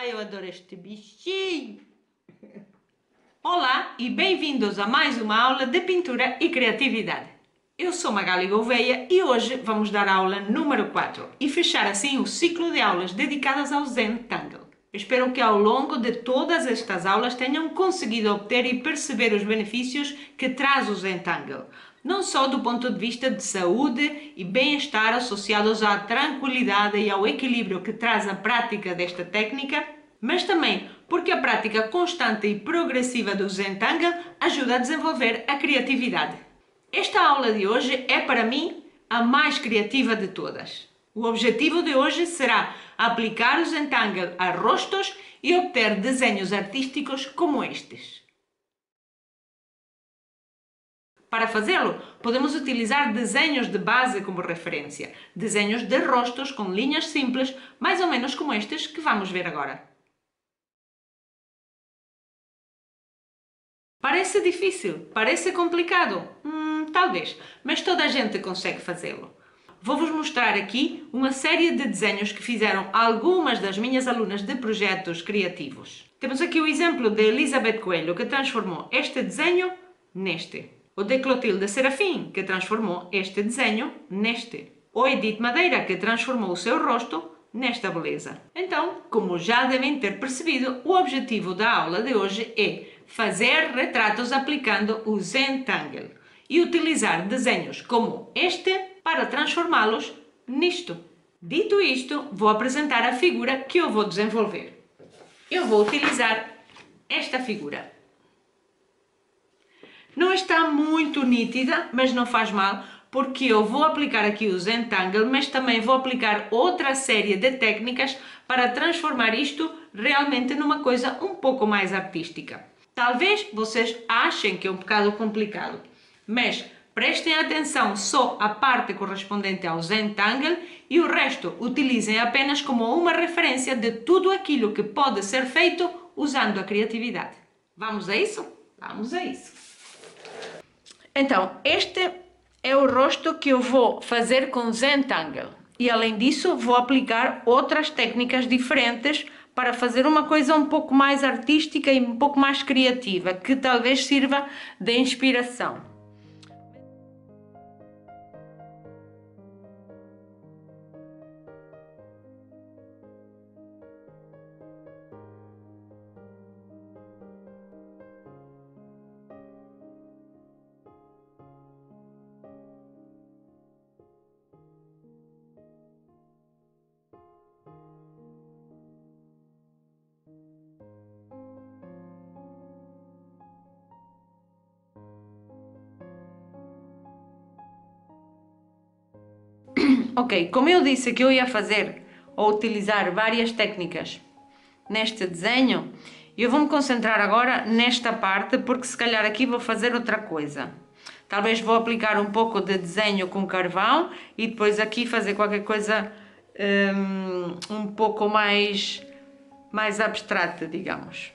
Ai, eu adoro este bichinho! Olá e bem-vindos a mais uma aula de pintura e criatividade. Eu sou Magali Gouveia e hoje vamos dar a aula número 4 e fechar assim o ciclo de aulas dedicadas ao Zentangle. Espero que ao longo de todas estas aulas tenham conseguido obter e perceber os benefícios que traz o Zentangle, não só do ponto de vista de saúde e bem-estar associados à tranquilidade e ao equilíbrio que traz a prática desta técnica, mas também porque a prática constante e progressiva do Zentangle ajuda a desenvolver a criatividade. Esta aula de hoje é para mim a mais criativa de todas. O objetivo de hoje será aplicar o Zentangle a rostos e obter desenhos artísticos como estes. Para fazê-lo, podemos utilizar desenhos de base como referência, desenhos de rostos com linhas simples, mais ou menos como estes que vamos ver agora. Parece difícil? Parece complicado? Hum, talvez, mas toda a gente consegue fazê-lo. Vou-vos mostrar aqui uma série de desenhos que fizeram algumas das minhas alunas de projetos criativos. Temos aqui o exemplo de Elizabeth Coelho, que transformou este desenho neste o de Clotilde Serafim, que transformou este desenho neste, ou Edith Madeira, que transformou o seu rosto nesta beleza. Então, como já devem ter percebido, o objetivo da aula de hoje é fazer retratos aplicando o Zentangle e utilizar desenhos como este para transformá-los nisto. Dito isto, vou apresentar a figura que eu vou desenvolver. Eu vou utilizar esta figura. Não está muito nítida, mas não faz mal, porque eu vou aplicar aqui o Zentangle, mas também vou aplicar outra série de técnicas para transformar isto realmente numa coisa um pouco mais artística. Talvez vocês achem que é um bocado complicado, mas prestem atenção só à parte correspondente ao Zentangle e o resto utilizem apenas como uma referência de tudo aquilo que pode ser feito usando a criatividade. Vamos a isso? Vamos a isso! Então, este é o rosto que eu vou fazer com Zentangle. E além disso, vou aplicar outras técnicas diferentes para fazer uma coisa um pouco mais artística e um pouco mais criativa, que talvez sirva de inspiração. Ok, como eu disse que eu ia fazer ou utilizar várias técnicas neste desenho, eu vou me concentrar agora nesta parte porque se calhar aqui vou fazer outra coisa. Talvez vou aplicar um pouco de desenho com carvão e depois aqui fazer qualquer coisa um, um pouco mais, mais abstrata, digamos.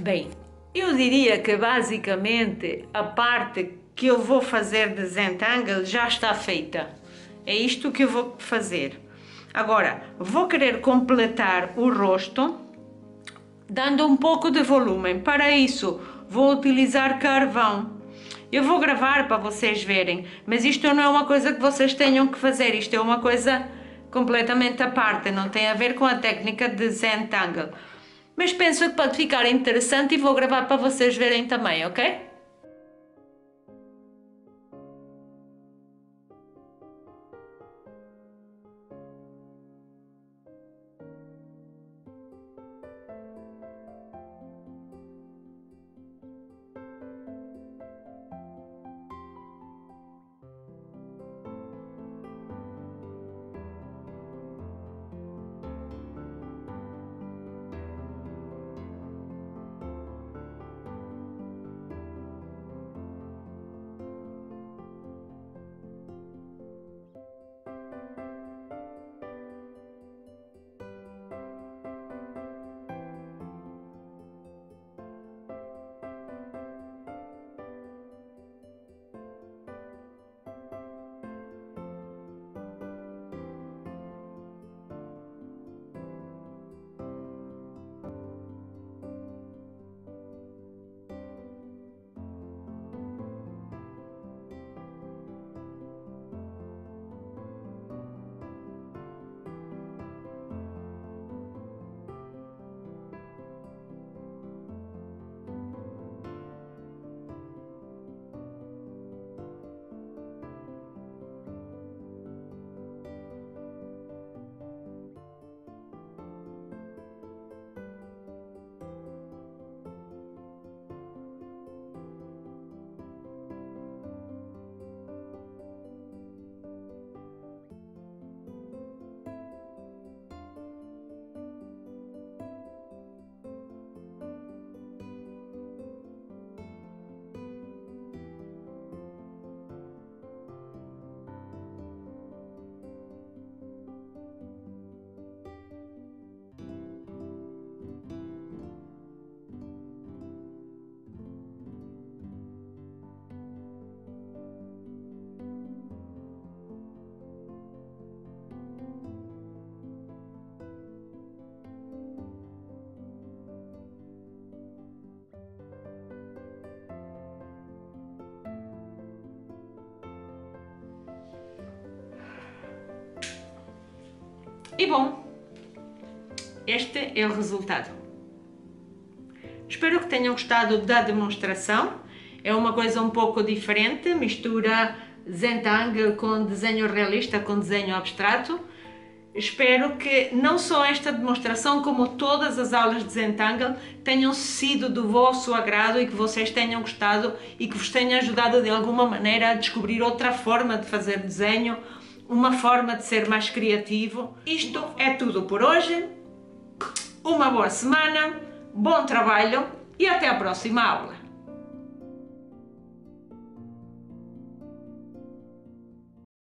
Bem, eu diria que basicamente a parte que eu vou fazer de Zentangle já está feita. É isto que eu vou fazer. Agora, vou querer completar o rosto dando um pouco de volume. Para isso, vou utilizar carvão. Eu vou gravar para vocês verem, mas isto não é uma coisa que vocês tenham que fazer, isto é uma coisa completamente à parte, não tem a ver com a técnica de Zentangle. Mas penso que pode ficar interessante e vou gravar para vocês verem também, ok? E bom, este é o resultado. Espero que tenham gostado da demonstração. É uma coisa um pouco diferente, mistura Zentangle com desenho realista, com desenho abstrato. Espero que não só esta demonstração, como todas as aulas de Zentangle tenham sido do vosso agrado e que vocês tenham gostado e que vos tenha ajudado de alguma maneira a descobrir outra forma de fazer desenho, uma forma de ser mais criativo. Isto é tudo por hoje. Uma boa semana, bom trabalho e até a próxima aula.